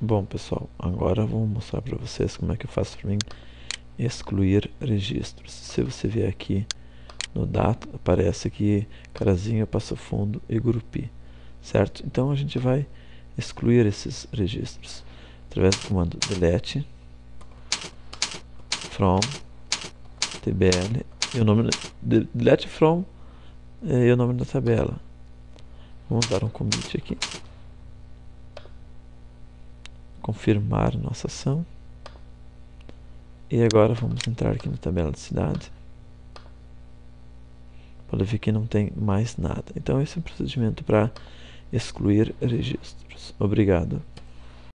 Bom pessoal, agora vou mostrar para vocês como é que eu faço para mim excluir registros. Se você vier aqui no data, aparece aqui carazinha, passo fundo e grupi, certo? Então a gente vai excluir esses registros através do comando delete from tbl e o nome delete from e o nome da tabela. Vamos dar um commit aqui confirmar nossa ação. E agora vamos entrar aqui na tabela de cidade. Pode ver que não tem mais nada. Então esse é o procedimento para excluir registros. Obrigado.